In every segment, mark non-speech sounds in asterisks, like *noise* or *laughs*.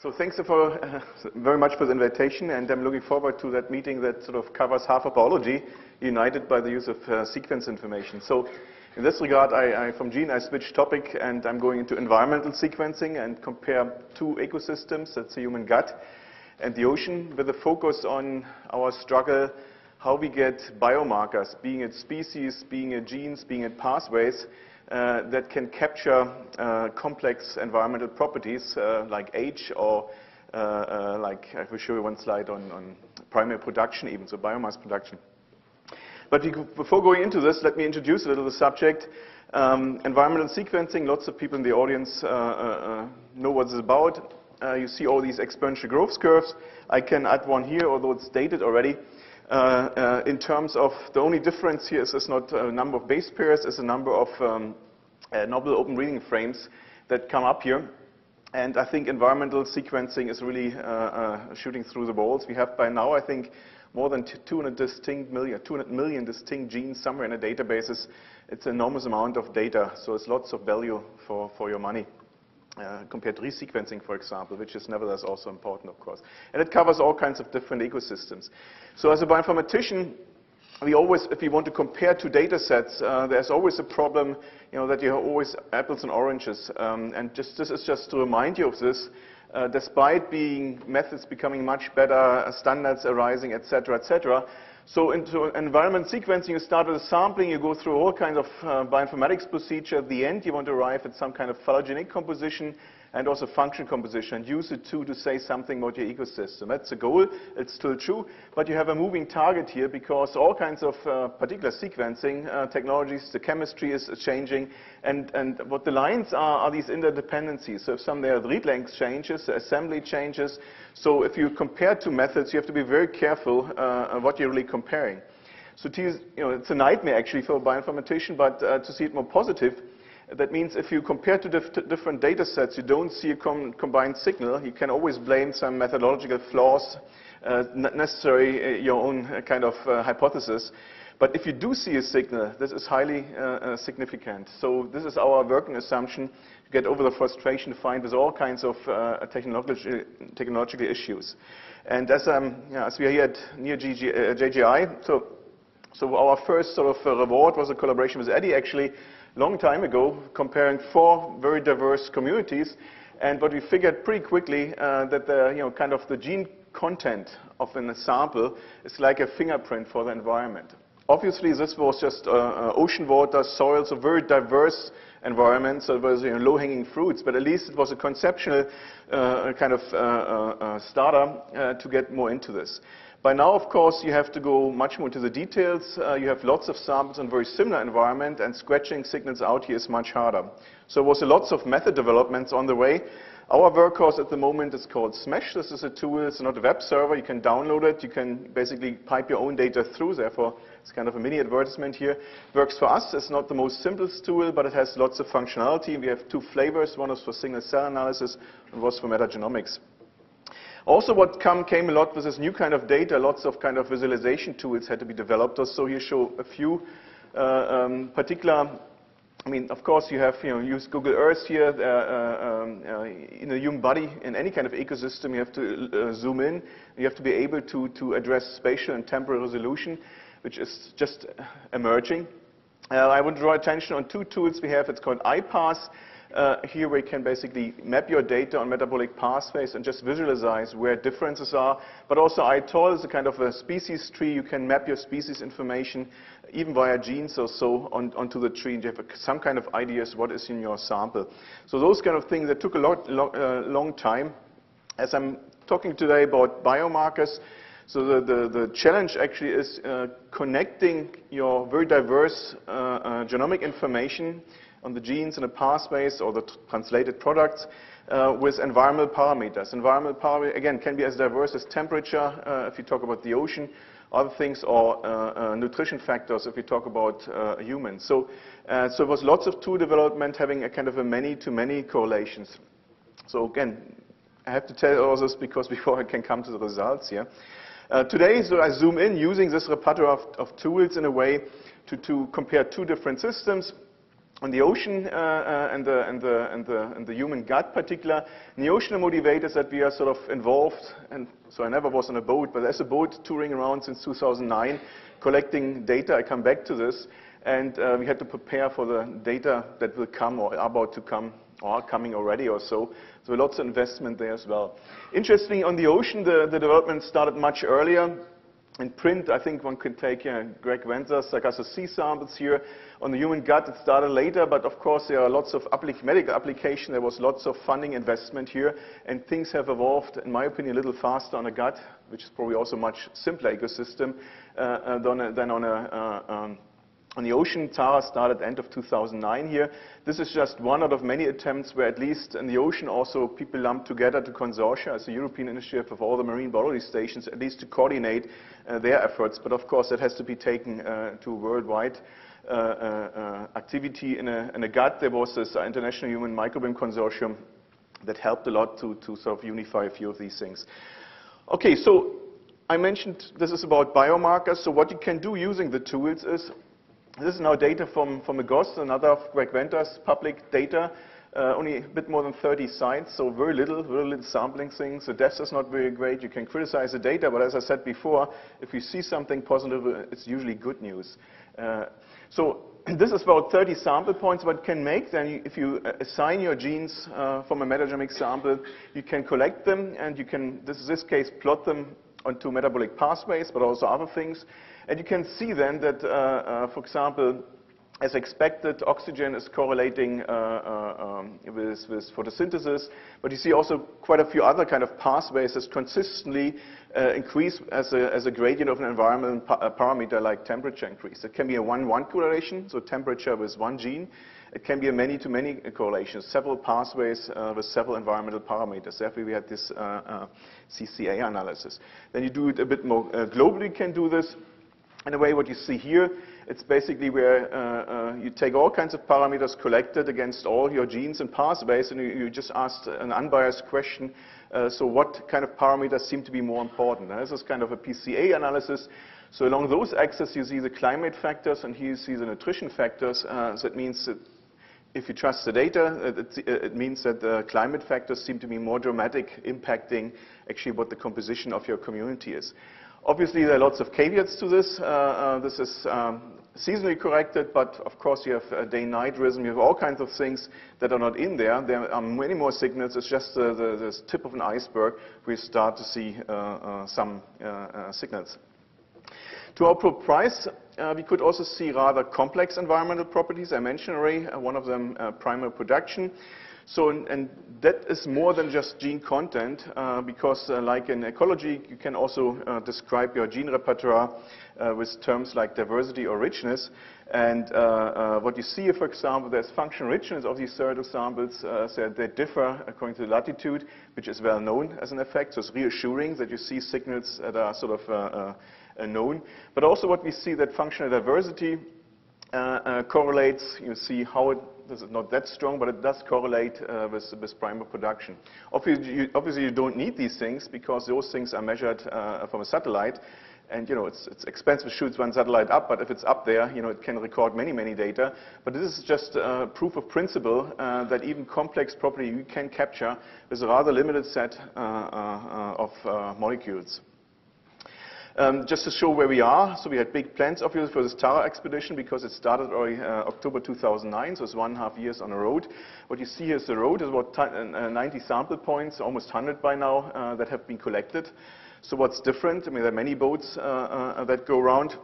So thanks for, uh, *laughs* very much for the invitation, and I'm looking forward to that meeting that sort of covers half of biology, united by the use of uh, sequence information. So in this regard, I, I, from gene, I switch topic, and I'm going into environmental sequencing and compare two ecosystems, that's the human gut and the ocean, with a focus on our struggle, how we get biomarkers, being it species, being it genes, being it pathways, that can capture uh, complex environmental properties uh, like age or like I will show you one slide on, on primary production even, so biomass production. But before going into this, let me introduce a little the subject. Um, environmental sequencing, lots of people in the audience uh, uh, know what it's about. Uh, you see all these exponential growth curves. I can add one here, although it's dated already. Uh, uh, in terms of the only difference here is, is not a number of base pairs, it's a number of um, uh, novel open reading frames that come up here. And I think environmental sequencing is really shooting through the walls. We have by now, I think, more than 200 distinct million, 200 million distinct genes somewhere in the databases. It's an enormous amount of data, so it's lots of value for, for your money. Uh, compared to resequencing, for example, which is nevertheless also important, of course. And it covers all kinds of different ecosystems. So as a bioinformatician, we always, if we want to compare two data sets, uh, there's always a problem, you know, that you have always apples and oranges. Um, and just, this is just to remind you of this. Uh, despite being methods becoming much better, standards arising, et cetera, et cetera, so into environment sequencing, you start with a sampling, you go through all kinds of uh, bioinformatics procedure. At the end, you want to arrive at some kind of phylogenetic composition and also function composition and use it too to say something about your ecosystem. That's the goal. It's still true. But you have a moving target here because all kinds of uh, particular sequencing uh, technologies, the chemistry is changing. And, and what the lines are, are these interdependencies. So if some there read length changes, assembly changes. So if you compare two methods, you have to be very careful uh, what you're really comparing. So you know, it's a nightmare actually for a bioinformatician, but uh, to see it more positive, that means if you compare two dif different data sets, you don't see a com combined signal. You can always blame some methodological flaws, uh, not necessarily uh, your own uh, kind of uh, hypothesis. But if you do see a signal, this is highly uh, uh, significant. So this is our working assumption to get over the frustration to find with all kinds of technological, technological issues. And as, um, yeah, as we are here at near GG, JGI, so, so our first sort of reward was a collaboration with Eddy actually long time ago, comparing four very diverse communities. And what we figured pretty quickly uh, that the you know kind of the gene content of an sample is like a fingerprint for the environment. Obviously, this was just uh, uh, ocean water, soils, a very diverse environment, so it was you know, low-hanging fruits, but at least it was a conceptual uh, kind of uh, uh, starter to get more into this. By now, of course, you have to go much more into the details. Uh, you have lots of samples in very similar environment, and scratching signals out here is much harder. So there was lots of method developments on the way. Our workhorse at the moment is called Smash. This is a tool. It's not a web server. You can download it. You can basically pipe your own data through. Therefore, it's kind of a mini advertisement here. Works for us. It's not the most simplest tool, but it has lots of functionality. We have two flavors. One is for single cell analysis and was for metagenomics. Also what come, came a lot was this new kind of data, lots of kind of visualization tools had to be developed. So here show a few uh, um, particular I mean, of course, you have, you know, use Google Earth here. Uh, uh, um, uh, in the human body, in any kind of ecosystem, you have to uh, zoom in. You have to be able to, to address spatial and temporal resolution, which is just emerging. Uh, I would draw attention on two tools we have. It's called iPath. Uh, here we can basically map your data on metabolic pathways and just visualize where differences are. But also iTOL is a kind of a species tree. You can map your species information even via genes or so on, onto the tree and you have some kind of ideas what is in your sample. So those kind of things that took a lot, lo uh, long time. As I'm talking today about biomarkers, so the, the, the, challenge actually is uh, connecting your very diverse uh, uh, genomic information on the genes and the pathways or the translated products uh, with environmental parameters. Environmental parameters, again, can be as diverse as temperature, uh, if you talk about the ocean, other things, or uh, uh nutrition factors, if you talk about uh, humans. So, uh, so there was lots of tool development having a kind of a many-to-many -many correlations. So again, I have to tell all this because *laughs* before I can come to the results here. today, so I zoom in using this repertoire of, of tools in a way to, to compare two different systems. On the ocean uh, uh, and, the, and, the, and, the, and the human gut particular. In the ocean, motivators that we are sort of involved, and so I never was on a boat, but there's a boat touring around since 2009, collecting data. I come back to this. And uh, we had to prepare for the data that will come or about to come or coming already or so. So lots of investment there as well. Interestingly, on the ocean, the, the development started much earlier. In print, I think one could take uh, Craig Venter's Sargasso Sea samples here. On the human gut, it started later, but of course there are lots of applic medical application. There was lots of funding investment here, and things have evolved, in my opinion, a little faster on a gut, which is probably also much simpler ecosystem uh, uh, than, than, on a uh, um, on the ocean, TARA started end of 2009 here. This is just one out of many attempts where at least in the ocean also people lumped together to consortia as a European initiative of all the marine biology stations, at least to coordinate uh, their efforts. But of course that has to be taken uh, to worldwide uh, uh, uh, activity. In a, in a gut there was this International Human Microbiome Consortium that helped a lot to, to sort of unify a few of these things. Okay, so I mentioned this is about biomarkers. So what you can do using the tools is this is now data from, from AGOS, another of Craig Venter's public data. Uh, only a bit more than 30 sites, so very little, very little sampling things. The depth is not very great. You can criticize the data, but as I said before, if you see something positive, uh, it's usually good news. Uh, so *clears throat* this is about 30 sample points. What can make then, if you uh, assign your genes uh, from a metagenomic sample, you can collect them, and you can, this is this case, plot them onto metabolic pathways, but also other things. And you can see then that, uh, uh, for example, as expected, oxygen is correlating uh, uh, um, with, with, photosynthesis, but you see also quite a few other kind of pathways that consistently uh, increase as a, as a, gradient of an environmental pa parameter like temperature increase. It can be a one-one correlation, so temperature with one gene. It can be a many-to-many -many correlation, several pathways uh, with several environmental parameters. Therefore, we had this CCA analysis. Then you do it a bit more globally, you can do this. In a way, what you see here, it's basically where uh, uh, you take all kinds of parameters collected against all your genes and pathways, and you, you just ask an unbiased question, uh, so what kind of parameters seem to be more important? this is kind of a PCA analysis. So along those axes, you see the climate factors, and here you see the nutrition factors. Uh, so that means that if you trust the data, it, it means that the climate factors seem to be more dramatic, impacting actually what the composition of your community is. Obviously, there are lots of caveats to this. Uh, uh, this is um, seasonally corrected, but of course you have uh, day-night rhythm. You have all kinds of things that are not in there. There are many more signals. It's just the, the tip of an iceberg. We start to see uh, uh, some uh, signals. To our price, we could also see rather complex environmental properties. I mentioned already one of them, primary production. So, and that is more than just gene content, uh, because uh, like in ecology, you can also uh, describe your gene repertoire uh, with terms like diversity or richness. And uh, uh, what you see for example, there's functional richness of these stereotype samples. so they differ according to the latitude, which is well known as an effect. So it's reassuring that you see signals that are sort of known. But also what we see that functional diversity correlates. You see how it this is not that strong, but it does correlate uh, with, with primary production. Obviously you, obviously, you don't need these things because those things are measured uh, from a satellite. And, you know, it's, it's expensive to shoot one satellite up, but if it's up there, you know, it can record many, many data. But this is just uh, proof of principle uh, that even complex property you can capture with a rather limited set uh, uh, of molecules. Um, just to show where we are, so we had big plans, obviously, for this Tara expedition because it started early uh, October 2009, so it's one and a half years on the road. What you see here is the road. is about uh, 90 sample points, almost 100 by now, uh, that have been collected. So what's different? I mean, there are many boats uh, uh, that go around.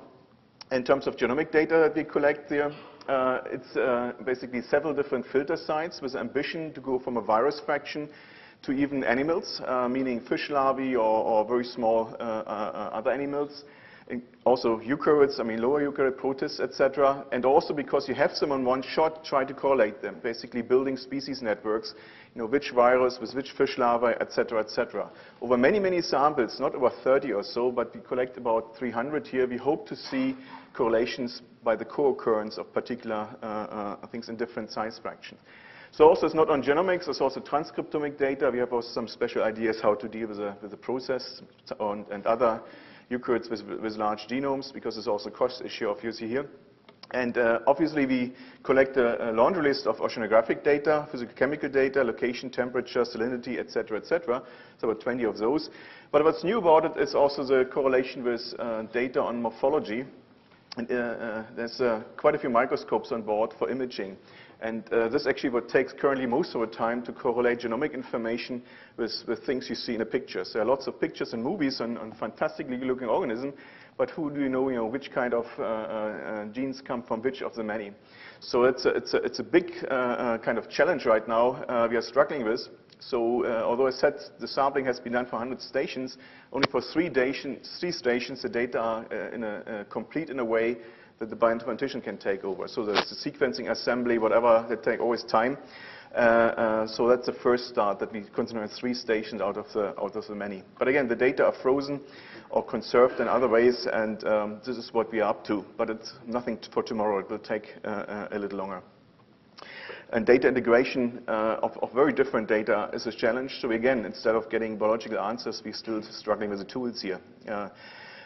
In terms of genomic data that we collect there, uh, it's basically several different filter sites with ambition to go from a virus fraction to even animals, uh, meaning fish larvae or, or very small uh, uh, other animals. And also eukaryotes, I mean lower eukaryote protists, etc. And also because you have them on one shot, try to correlate them, basically building species networks, you know, which virus with which fish larvae, etc., etc. Over many, many samples, not over 30 or so, but we collect about 300 here, we hope to see correlations by the co-occurrence of particular uh, uh, things in different size fractions. So also it's not on genomics, it's also transcriptomic data. We have also some special ideas how to deal with the, with the protists and, and other eukaryotes with, with large genomes, because it's also a cost issue, obviously, here. And uh, obviously, we collect a, a, laundry list of oceanographic data, physical-chemical data, location, temperature, salinity, etc., etc. So about 20 of those. But what's new about it is also the correlation with uh, data on morphology. And, uh, uh there's uh, quite a few microscopes on board for imaging. And uh, this actually what takes currently most of the time to correlate genomic information with, with things you see in a picture. So there are lots of pictures and movies on, on fantastically looking organisms, but who do you know, you know which kind of uh, uh, genes come from which of the many? So it's a, it's a, it's a big kind of challenge right now we are struggling with. So although I said the sampling has been done for 100 stations, only for three, three stations the data are in a, complete in a way that the bioinformatician can take over. So there's the sequencing, assembly, whatever, that take always time. Uh, uh, so that's the first start that we consider three stations out of the out of the many. But again, the data are frozen or conserved in other ways, and um, this is what we are up to. But it's nothing for tomorrow. It will take uh, uh, a little longer. And data integration uh, of, of, very different data is a challenge. So again, instead of getting biological answers, we're still struggling with the tools here. Uh,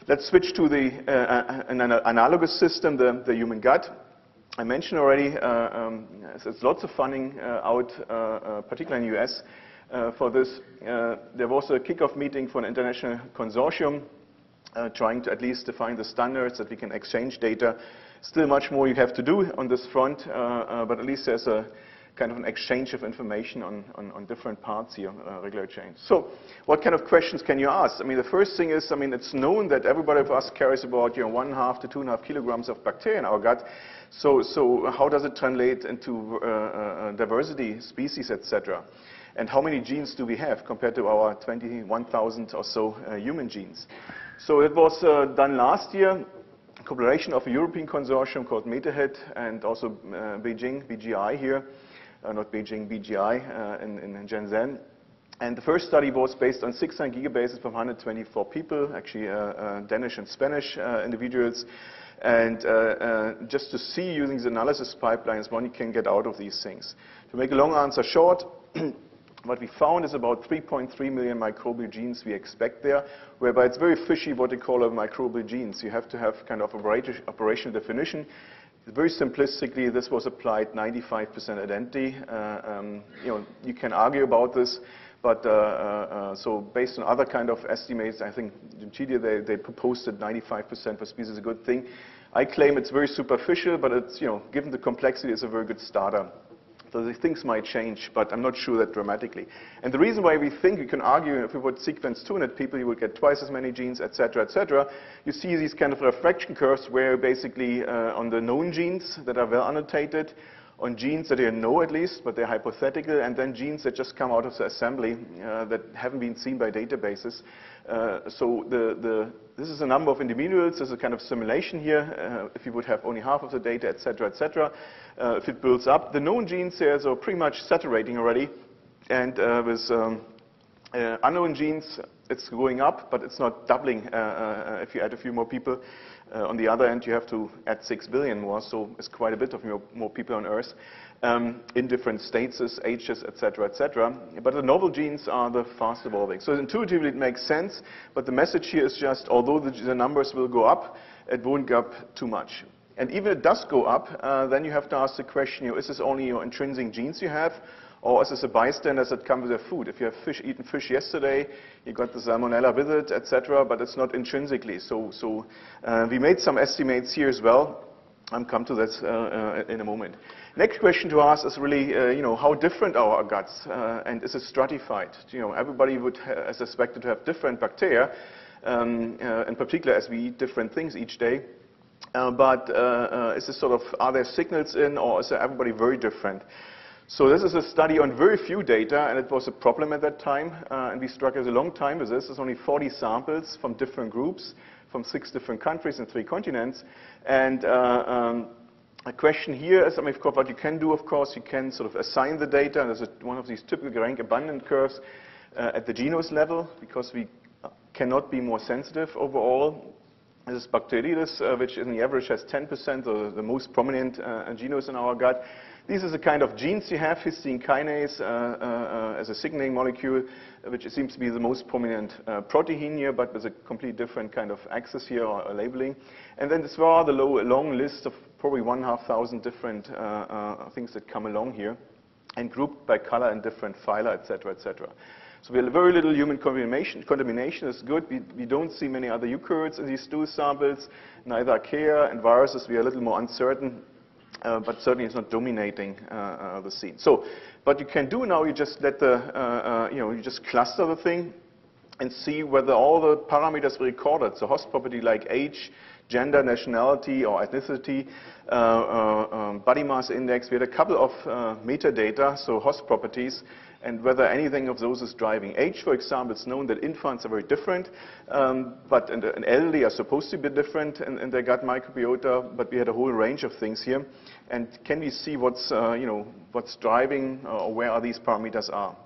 let's switch to the, an analogous system, the, the human gut. I mentioned already, uh, um, there's lots of funding uh, out, uh, particularly in the US, for this. there was a kickoff meeting for an international consortium trying to at least define the standards that we can exchange data. Still much more you have to do on this front, but at least there's a kind of an exchange of information on, on, on different parts here, uh, regular change. So what kind of questions can you ask? I mean, the first thing is, I mean, it's known that everybody of us carries about, you know, one half to two and a half kilograms of bacteria in our gut. So, so how does it translate into uh, uh, diversity, species, etc.? And how many genes do we have compared to our 21,000 or so uh, human genes? So it was uh, done last year cooperation of a European consortium called MetaHit and also uh, Beijing, BGI here, uh, not Beijing, BGI uh, in, in Shenzhen. And the first study was based on 600 gigabases from 124 people, actually uh, Danish and Spanish individuals. And just to see using the analysis pipelines what you can get out of these things. To make a long answer short, *clears throat* what we found is about 3.3 million microbial genes we expect there, whereby it's very fishy what they call a microbial genes. You have to have kind of a operational definition. Very simplistically, this was applied 95% identity. Uh, um, you know, you can argue about this, but uh, uh, so based on other kind of estimates, I think Nuncidia, they, they proposed that 95% for species is a good thing. I claim it's very superficial, but it's, you know, given the complexity, it's a very good starter. So the things might change, but I'm not sure that dramatically. And the reason why we think, you can argue, if we would sequence 200 people, you would get twice as many genes, et cetera, et cetera. You see these kind of rarefaction curves where basically uh, on the known genes that are well annotated, on genes that you know at least, but they're hypothetical, and then genes that just come out of the assembly uh, that haven't been seen by databases. Uh, so the, the, this is a number of individuals. There's a kind of simulation here. Uh, if you would have only half of the data, et cetera, et cetera, uh, if it builds up. The known genes here are pretty much saturating already. And uh, with um, uh, unknown genes, it's going up, but it's not doubling if you add a few more people. Uh, on the other end, you have to add 6 billion more, so it's quite a bit of more, people on Earth um, in different stages, ages, etc., etc. But the novel genes are the fast evolving. So intuitively, it makes sense, but the message here is just, although the, the numbers will go up, it won't go up too much. And even if it does go up, uh, then you have to ask the question, you know, is this only your intrinsic genes you have, or is this a bystander that come with your food? If you have fish, eaten fish yesterday, you got the salmonella with it, etc., but it's not intrinsically. So, so uh, we made some estimates here as well. I'll come to that uh, uh, in a moment. Next question to ask is really, uh, you know, how different are our guts, uh, and is it stratified? You know, everybody would ha suspected to have different bacteria, um, uh, in particular as we eat different things each day. but is this sort of, are there signals in, or is everybody very different? So this is a study on very few data, and it was a problem at that time, uh, and we struggled a long time with this. There's only 40 samples from different groups, from six different countries and three continents. And uh, um, a question here is, I mean, of course, what you can do, of course, you can sort of assign the data. and There's a, one of these typical rank abundant curves uh, at the genus level, because we cannot be more sensitive overall. This is Bacteroides, uh, which in the average has 10%, or the most prominent uh, genus in our gut. These are the kind of genes you have, histidine kinase uh, uh, uh, as a signaling molecule, which seems to be the most prominent uh, protein here, but with a completely different kind of axis here or, labeling. And then this rather low, long list of probably one half thousand different things that come along here, and grouped by color and different phyla, et cetera, et cetera. So we have very little human contamination. Contamination is good. We, we don't see many other eukaryotes in these stool samples, neither archaea and viruses. We are a little more uncertain uh, but certainly it's not dominating uh, uh, the scene. So, what you can do now, you just let the, uh, uh, you know, you just cluster the thing and see whether all the parameters recorded, so host property like age, gender, nationality, or ethnicity, uh, um, body mass index. We had a couple of metadata, so host properties, and whether anything of those is driving. Age, for example, it's known that infants are very different, um, but and, and, elderly are supposed to be different in, in, their gut microbiota, but we had a whole range of things here. And can we see what's, uh, you know, what's driving uh, or where are these parameters are?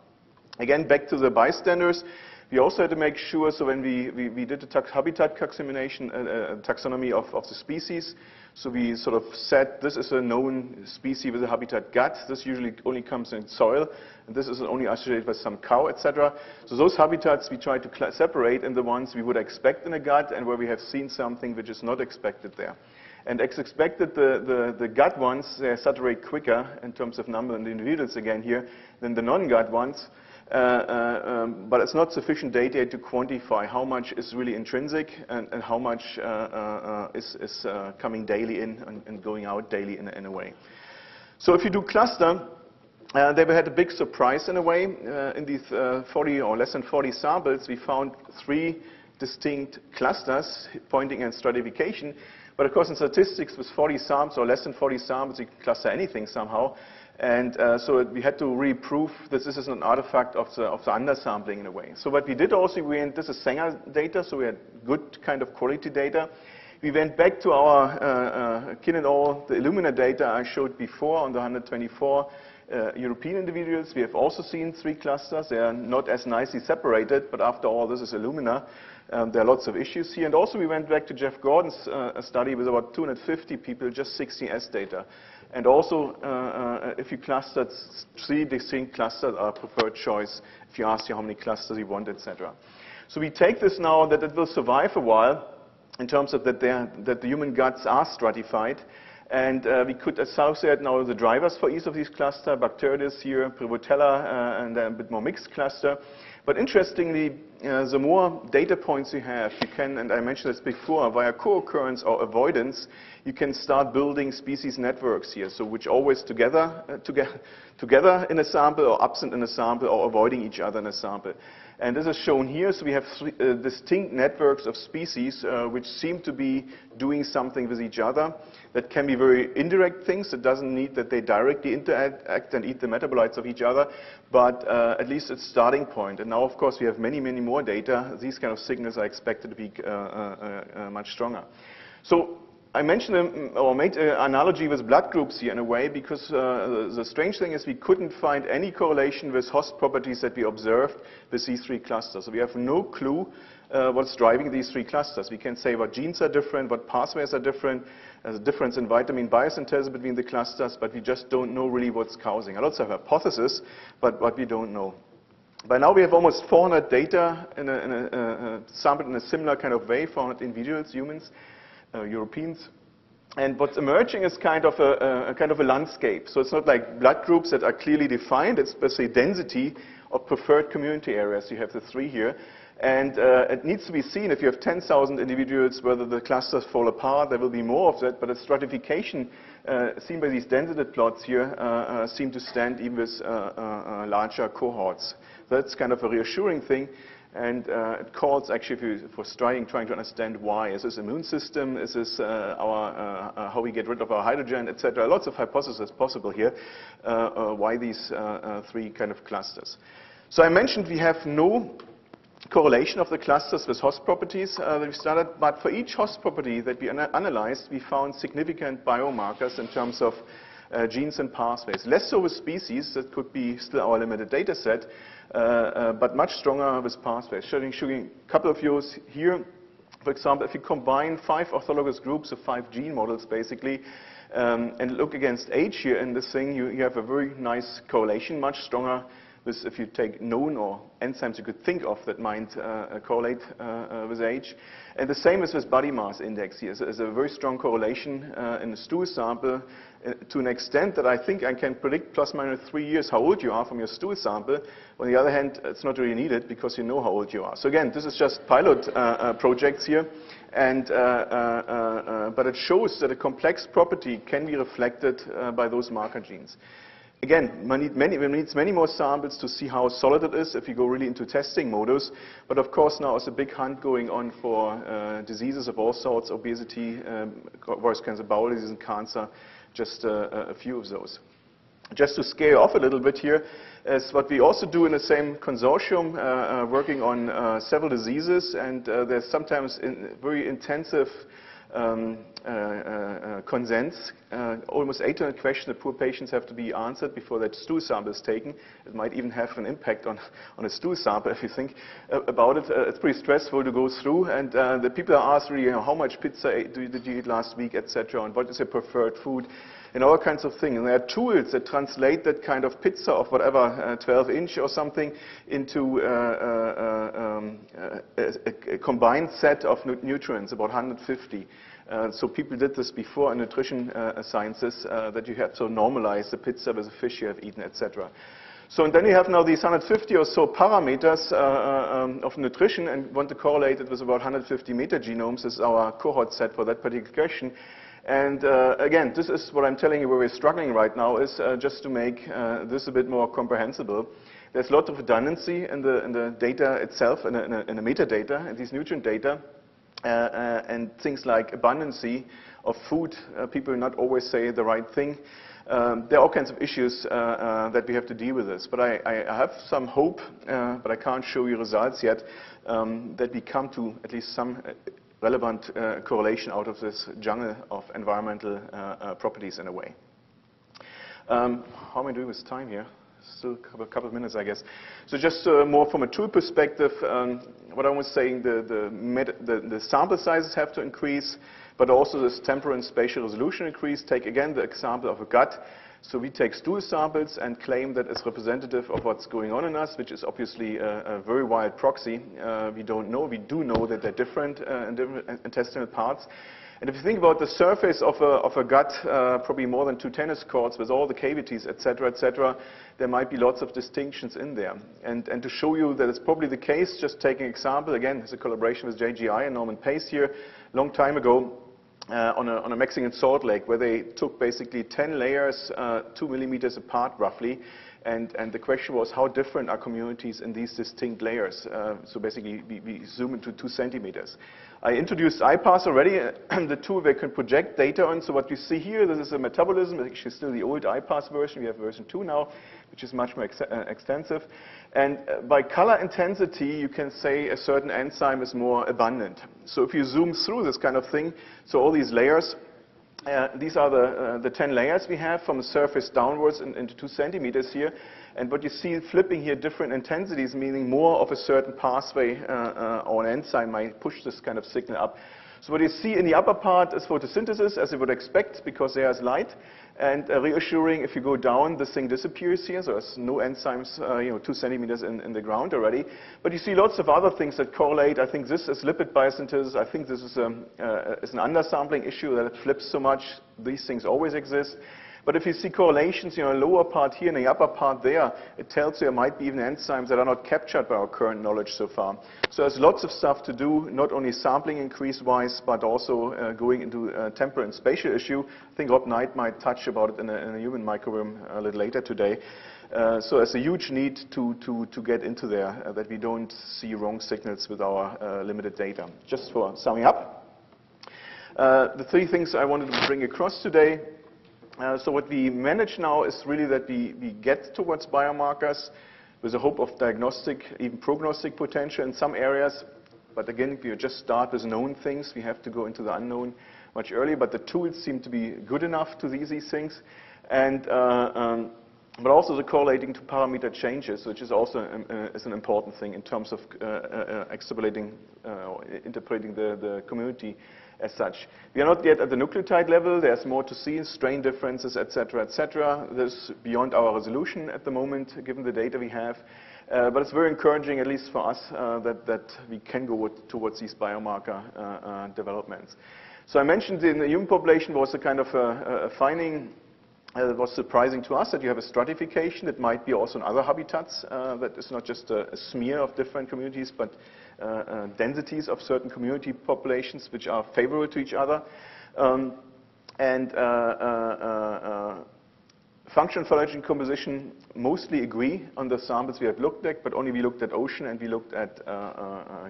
Again, back to the bystanders. We also had to make sure, so when we, we, we did the habitat taxonomization, uh, uh, taxonomy of, of the species, so we sort of said this is a known species with a habitat gut. This usually only comes in soil, and this is only associated with some cow, etc. So those habitats we try to separate in the ones we would expect in a gut and where we have seen something which is not expected there. And as expected, the, the, the gut ones, saturate quicker in terms of number of individuals again here than the non-gut ones. Uh, uh, um, but it's not sufficient data to quantify how much is really intrinsic and, and how much uh, uh is, is uh, coming daily in and, and, going out daily in, in, a way. So if you do cluster, uh, they had a big surprise in a way. in these 40 or less than 40 samples, we found three distinct clusters pointing in stratification. But of course, in statistics, with 40 samples or less than 40 samples, you can cluster anything somehow. And uh, so we had to reprove that this is an artifact of the, of the undersampling in a way. So what we did also, we this is Sanger data, so we had good kind of quality data. We went back to our uh, uh, Qin et al., the Illumina data I showed before on the 124 uh, European individuals. We have also seen three clusters. They are not as nicely separated, but after all, this is Illumina. Um, there are lots of issues here. And also we went back to Jeff Gordon's uh, study with about 250 people, just 16S data. And also, uh, uh, if you clustered three distinct clusters are preferred choice, if you ask you how many clusters you want, etc. So we take this now that it will survive a while in terms of that, that the human guts are stratified. And uh, we could associate now the drivers for each of these clusters, Bacteroides here, Prevotella, uh, and a bit more mixed cluster. But interestingly, uh, the more data points you have, you can, and I mentioned this before, via co-occurrence or avoidance, you can start building species networks here, so which always together, uh, together, together in a sample or absent in a sample or avoiding each other in a sample. And this is shown here. So we have three, uh, distinct networks of species uh, which seem to be doing something with each other. That can be very indirect things. It doesn't need that they directly interact and eat the metabolites of each other, but uh, at least it's starting point. And now, of course, we have many, many more data. These kind of signals are expected to be uh, uh, uh, much stronger. So I mentioned um, or made an analogy with blood groups here in a way because uh, the strange thing is we couldn't find any correlation with host properties that we observed with these three clusters. So we have no clue uh, what's driving these three clusters. We can say what genes are different, what pathways are different, there's a difference in vitamin biosynthesis between the clusters, but we just don't know really what's causing. A lots of hypotheses, but what we don't know. By now we have almost 400 data in a, in a, uh, sampled in a similar kind of way, 400 individuals, humans, uh, Europeans. And what's emerging is kind of a, a, kind of a landscape. So it's not like blood groups that are clearly defined. It's basically density of preferred community areas. You have the three here. And uh, it needs to be seen if you have 10,000 individuals, whether the clusters fall apart. There will be more of that. But the stratification uh, seen by these density plots here uh, uh seem to stand even with uh, uh, larger cohorts. That's kind of a reassuring thing. And uh, it calls actually for trying, trying to understand why. Is this immune system? Is this uh, our, uh, uh how we get rid of our hydrogen, etc.? Lots of hypotheses possible here uh, uh, why these three kind of clusters. So I mentioned we have no correlation of the clusters with host properties that we started, but for each host property that we analyzed, we found significant biomarkers in terms of uh, genes and pathways. Less so with species, that could be still our limited data set, uh, uh, but much stronger with pathways. Showing, showing a couple of views here. For example, if you combine five orthologous groups of five gene models, basically, um, and look against age here in this thing, you, you have a very nice correlation, much stronger with if you take known or enzymes you could think of that might uh, correlate uh, uh, with age. And the same is with body mass index here. So there's a very strong correlation uh, in the stool sample uh, Uh, to an extent that I think I can predict plus minus three years how old you are from your stool sample. On the other hand, it's not really needed because you know how old you are. So again, this is just pilot uh, uh projects here. And, uh, but it shows that a complex property can be reflected by those marker genes. Again, one, need many, many more samples to see how solid it is if you go really into testing modus. But of course, now there's a big hunt going on for uh, diseases of all sorts, obesity, um, voice cancer, bowel disease, and cancer, just uh, a few of those. Just to scale off a little bit here, is what we also do in the same consortium, uh, uh working on several diseases, and there's sometimes in very intensive um, uh, uh, consents. Uh, almost 800 questions that poor patients have to be answered before that stool sample is taken. It might even have an impact on, on a stool sample if you think about it. it's pretty stressful to go through. And the people are asked really, you know, how much pizza did you eat last week, etc., and what is your preferred food and all kinds of things. And there are tools that translate that kind of pizza of whatever, uh, 12 inch or something, into uh, uh, um, a, a, combined set of nutrients, about 150. Uh, so people did this before in nutrition uh, sciences, uh, that you have to normalize the pizza with the fish you have eaten, etc. So and then you have now these 150 or so parameters uh, um, of nutrition and want to correlate it with about 150 metagenomes. This is our cohort set for that particular question. And uh, again, this is what I'm telling you where we're struggling right now is uh, just to make uh, this a bit more comprehensible. There's a lot of redundancy in the, in the data itself, in the, in, in the metadata, and these nutrient data, uh, uh, and things like abundancy of food. Uh, people not always say the right thing. Um, there are all kinds of issues that we have to deal with this. But I, I have some hope, but I can't show you results yet, um, that we come to at least some relevant uh, correlation out of this jungle of environmental uh, uh, properties in a way. Um, how am I doing with time here? Still a couple of minutes, I guess. So just uh, more from a tool perspective, um, what I was saying, the, the, the, the, sample sizes have to increase, but also this temporal and spatial resolution increase. Take again the example of a gut. So we take stool samples and claim that it's representative of what's going on in us, which is obviously a, a very wild proxy. Uh, we don't know. We do know that they're different uh, in different intestinal parts. And if you think about the surface of a, of a gut, uh, probably more than two tennis courts with all the cavities, et cetera, et cetera, there might be lots of distinctions in there. And, and to show you that it's probably the case, just taking an example, again, it's a collaboration with JGI and Norman Pace here, long time ago, uh, on, a, on, a, Mexican salt lake where they took basically 10 layers, uh, two millimeters apart roughly. And, and, the question was, how different are communities in these distinct layers? Uh, so basically, we, we, zoom into two centimeters. I introduced iPath already, *clears throat* the tool they can project data on. So what you see here, this is a metabolism, actually still the old iPath version. We have version 2 now, which is much more ex uh, extensive. And uh, by color intensity, you can say a certain enzyme is more abundant. So if you zoom through this kind of thing, so all these layers, uh, these are the, uh, the 10 layers we have from the surface downwards in, into 2 centimeters here. And what you see flipping here, different intensities, meaning more of a certain pathway uh, uh, or an enzyme might push this kind of signal up. So what you see in the upper part is photosynthesis, as you would expect, because there's light. And uh, reassuring, if you go down, this thing disappears here. So there's no enzymes, uh, you know, two centimeters in, in, the ground already. But you see lots of other things that correlate. I think this is lipid biosynthesis. I think this is, um, uh, is an undersampling issue that it flips so much. These things always exist. But if you see correlations, you know, lower part here and the upper part there, it tells you there might be even enzymes that are not captured by our current knowledge so far. So there's lots of stuff to do, not only sampling increase-wise, but also uh, going into a temporal and spatial issue. I think Rob Knight might touch about it in a, in a human microbiome a little later today. Uh, so there's a huge need to, to, to get into there, uh, that we don't see wrong signals with our uh, limited data. Just for summing up, uh, the three things I wanted to bring across today uh, so what we manage now is really that we, we get towards biomarkers with the hope of diagnostic, even prognostic potential in some areas. But again, you just start with known things, we have to go into the unknown much earlier. But the tools seem to be good enough to these, these things. And uh, um, but also the correlating to parameter changes, which is also um, uh, is an important thing in terms of uh, uh, extrapolating or interpreting the, the community as such. We are not yet at the nucleotide level. There's more to see, strain differences, etc., etc. This is beyond our resolution at the moment, given the data we have. Uh, but it's very encouraging, at least for us, uh, that, that we can go towards these biomarker uh, developments. So I mentioned in the human population was a kind of a, a finding that was surprising to us that you have a stratification that might be also in other habitats, uh, that is not just a, a, smear of different communities, but uh, uh densities of certain community populations which are favorable to each other. Um, and uh, uh, function, phylogenetic and composition mostly agree on the samples we have looked at, but only we looked at ocean and we looked at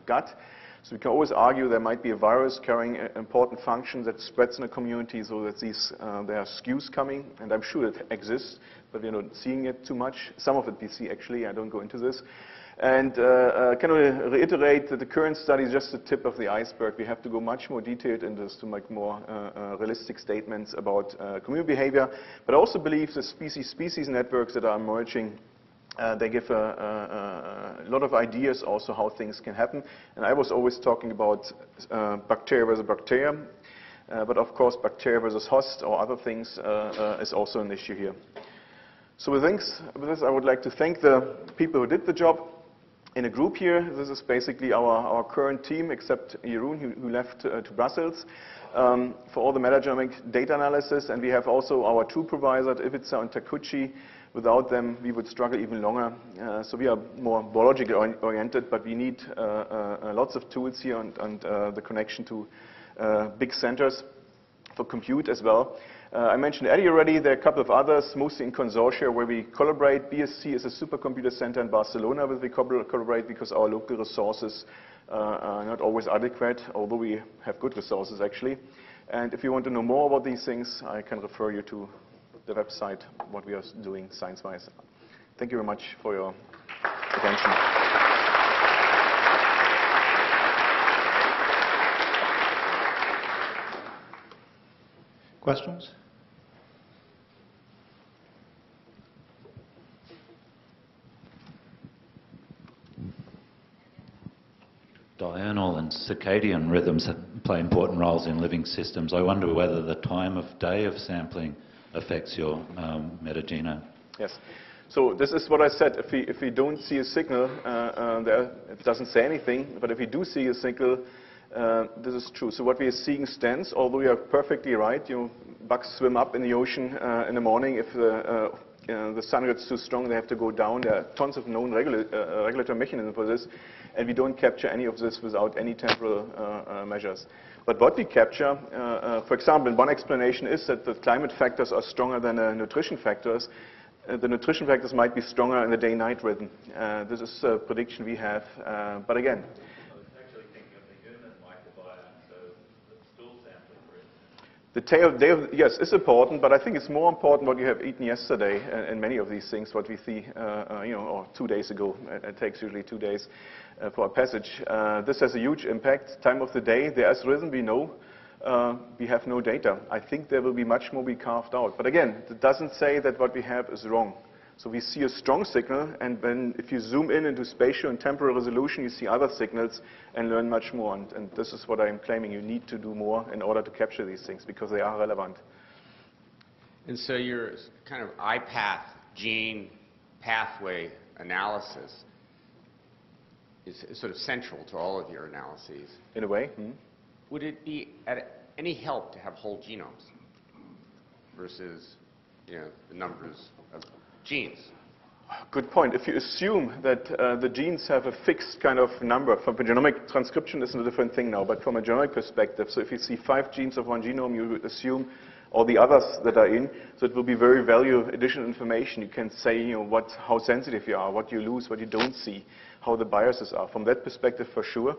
gut. So we can always argue there might be a virus carrying an important function that spreads in a community so that these, uh, there are skews coming, and I'm sure it exists, but we're not seeing it too much. Some of it we see actually, I don't go into this. And uh, uh, can we reiterate that the current study is just the tip of the iceberg. We have to go much more detailed in this to make more uh, uh realistic statements about uh, community behavior. But I also believe the species-species networks that are emerging uh, they give a, a, a, lot of ideas also how things can happen. And I was always talking about uh, bacteria versus bacteria. Uh, but of course, bacteria versus host or other things uh, is also an issue here. So with, with this, I would like to thank the people who did the job in a group here. This is basically our, our current team, except Jeroen, who, who left uh, to Brussels, um, for all the metagenomic data analysis. And we have also our two providers, Ivica and Takuji. Without them, we would struggle even longer. Uh, so we are more biologically oriented, but we need uh, uh, lots of tools here and, and uh, the connection to uh, big centers for compute as well. Uh, I mentioned Eddy already. There are a couple of others, mostly in consortia where we collaborate. BSC is a supercomputer center in Barcelona where we collaborate because our local resources are not always adequate, although we have good resources actually. And if you want to know more about these things, I can refer you to the website, what we are doing science-wise. Thank you very much for your attention. Questions? And circadian rhythms play important roles in living systems. I wonder whether the time of day of sampling affects your um, metagenome. Yes. So this is what I said. If we, if we don't see a signal, uh, uh, there, it doesn't say anything. But if we do see a signal, uh, this is true. So what we are seeing stands, although you are perfectly right. You know, bugs swim up in the ocean uh, in the morning. If the, uh, the sun gets too strong, they have to go down. There are tons of known regula uh, regulatory mechanisms for this. And we don't capture any of this without any temporal measures. But what we capture, uh, uh, for example, one explanation is that the climate factors are stronger than the nutrition factors. Uh, the nutrition factors might be stronger in the day-night rhythm. Uh, this is a prediction we have. Uh, but again, The tail, day yes, is important, but I think it's more important what you have eaten yesterday and, and many of these things, what we see, uh, uh, you know, or two days ago. It, it takes usually two days uh, for a passage. Uh, this has a huge impact. Time of the day, there's rhythm, we know. Uh, we have no data. I think there will be much more be carved out. But again, it doesn't say that what we have is wrong. So we see a strong signal, and then if you zoom in into spatial and temporal resolution, you see other signals and learn much more. And, and this is what I'm claiming. You need to do more in order to capture these things because they are relevant. And so your kind of IPath gene pathway analysis is, is sort of central to all of your analyses. In a way. Mm -hmm. Would it be at any help to have whole genomes versus you know, the numbers of genes. Good point. If you assume that uh, the genes have a fixed kind of number, from a genomic transcription is a different thing now, but from a genomic perspective, so if you see five genes of one genome, you would assume all the others that are in, so it will be very value additional information. You can say, you know, what, how sensitive you are, what you lose, what you don't see, how the biases are. From that perspective, for sure.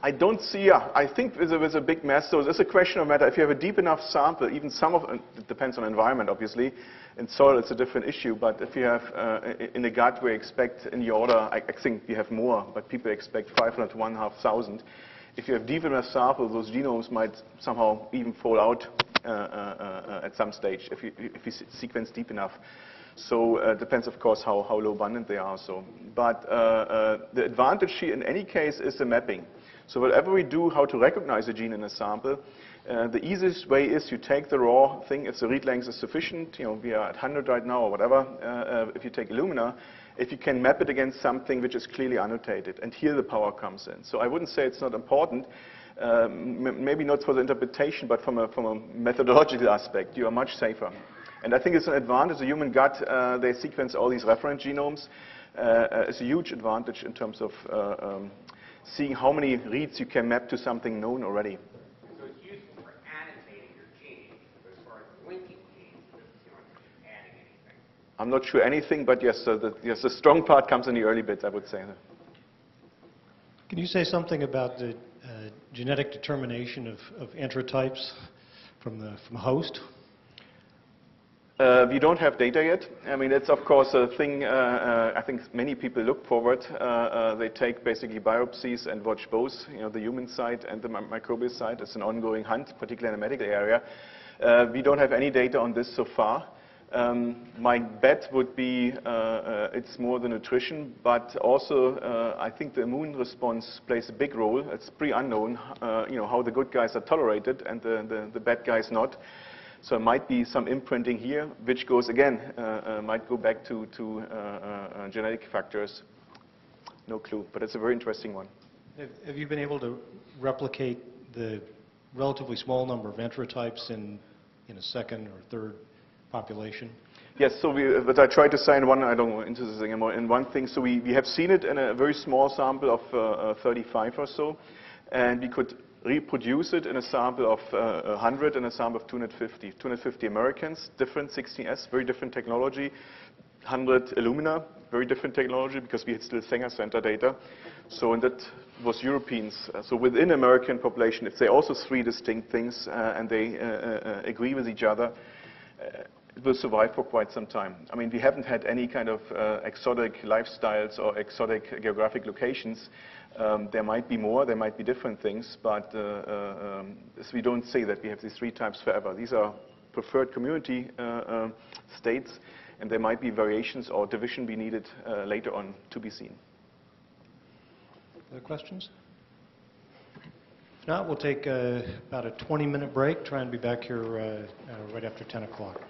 I don't see, uh, I think there's a, there's a big mess. So it's a question of matter. If you have a deep enough sample, even some of it depends on environment, obviously. In soil, it's a different issue. But if you have uh, in the gut, we expect in the order, I, I think we have more, but people expect 500 to 1,500. If you have deep enough sample, those genomes might somehow even fall out uh, uh, uh, at some stage if you, if you sequence deep enough. So uh, it depends, of course, how, how low abundant they are. So, but uh, uh, the advantage here in any case is the mapping. So whatever we do, how to recognize a gene in a sample, uh, the easiest way is you take the raw thing, if the read length is sufficient, you know, we are at 100 right now or whatever, uh, uh, if you take Illumina, if you can map it against something which is clearly annotated, and here the power comes in. So I wouldn't say it's not important, um, maybe not for the interpretation, but from a, from a methodological aspect, you are much safer. And I think it's an advantage. The human gut, uh, they sequence all these reference genomes. Uh, uh, it's a huge advantage in terms of uh, um, seeing how many reads you can map to something known already. So it's useful for annotating your gene, as far as linking genes, you know, adding anything. I'm not sure anything, but yes, uh, the, yes, the strong part comes in the early bits, I would say. Can you say something about the uh, genetic determination of, of enterotypes from the from host? Uh, we don't have data yet. I mean, it's of course a thing uh, uh, I think many people look forward. Uh, uh, they take basically biopsies and watch both, you know, the human side and the microbial side. It's an ongoing hunt, particularly in the medical area. Uh, we don't have any data on this so far. Um, my bet would be it's more the nutrition, but also I think the immune response plays a big role. It's pretty unknown, you know, how the good guys are tolerated and the, the, the bad guys not. So it might be some imprinting here, which goes again, uh, uh, might go back to, to uh, genetic factors. No clue, but it's a very interesting one. Have, you been able to replicate the relatively small number of enterotypes in, in a second or third population? Yes, so we, but I tried to say in one, I don't go into this anymore, in one thing, so we, we have seen it in a very small sample of uh, uh, 35 or so, and we could reproduce it in a sample of uh, 100 and a sample of 250. 250 Americans, different 16S, very different technology. 100 Illumina, very different technology because we had still Sanger Center data. So, and that was Europeans. Uh, So within American population, if they also three distinct things uh, and they uh, uh, agree with each other, uh, it will survive for quite some time. I mean, we haven't had any kind of uh, exotic lifestyles or exotic geographic locations. Um, there might be more, there might be different things, but uh, uh, um, so we don't say that we have these three types forever. These are preferred community uh, uh, states, and there might be variations or division be needed uh, later on to be seen. Other questions? If not, we'll take uh, about a 20-minute break, try and be back here right after 10 o'clock.